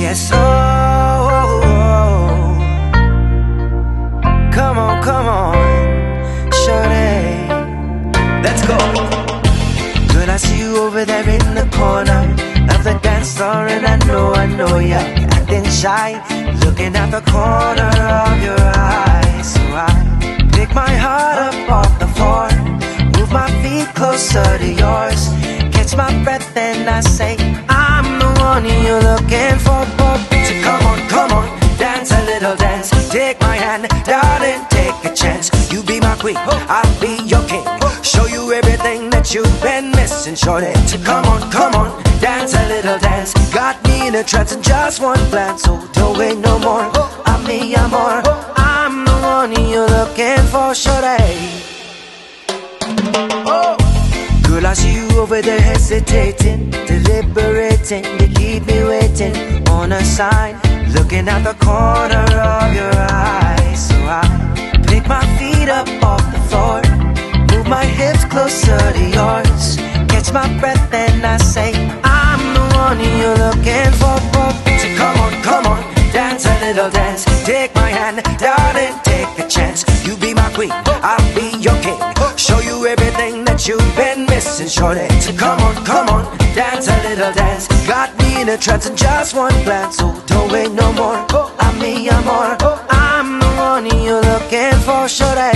Yes, oh, oh, oh. come on, come on, Shorty, let's go. Girl, I see you over there in the corner of the dance floor, and I know, I know you're acting shy, looking at the corner of your eyes. So I pick my heart up off the floor, move my feet closer to yours, catch my breath, and I say, I'm the one you're looking for. So come on, come on, dance a little dance. Take my hand, darling, take a chance. You be my queen, I'll be your king. Show you everything that you've been missing, shorty. So come on, come on, dance a little dance. Got me in a trance in just one glance, so don't wait no more. I'm me, I'm more. I'm the one you're looking for, shorty. See you over there hesitating, deliberating. You keep me waiting on a sign, looking at the corner of your eye. So I pick my feet up off the floor, move my hips closer to yours, catch my breath, and I say, I'm the one you're looking for. So come on, come on, dance a little dance. Take my hand, darling, take a chance. You be my queen, I'll be your king. Show you everything that you've been missing, shorty. So come on, come on, dance a little dance. Got me in a trance in just one glance, so don't wait no more. Oh, I'm me, I'm more. Oh, I'm the one you're looking for, shorty.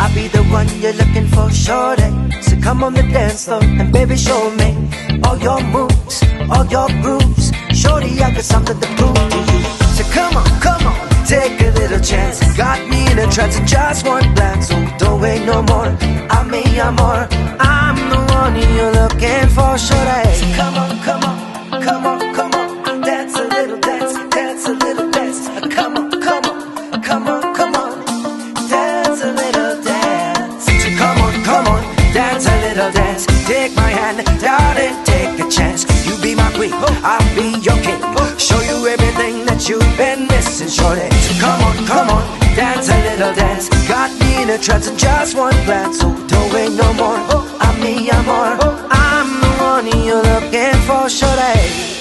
I'll be the one you're looking for, shorty. So come on the dance floor and baby, show me all your moves, all your grooves. Shorty, I got something to prove to you. So come on, come on, take a little chance. Got me in a trance in just one glance, so don't wait no more. I'm me, I'm more. I'm the one you're looking for, shorty. So come on, come on, come on, come on, dance a little dance, dance a little dance. Come on, come on, come on, come on, dance a little dance. So come on, come on, dance a little dance. Take my hand, darling, take a chance. I'll be your king. Show you everything that you've been missing, shorty. So come on, come on, dance a little dance. Got me in a trance in just one glance, so don't wait no more. Oh, I'm me, I'm more. I'm the one you're looking for, shorty.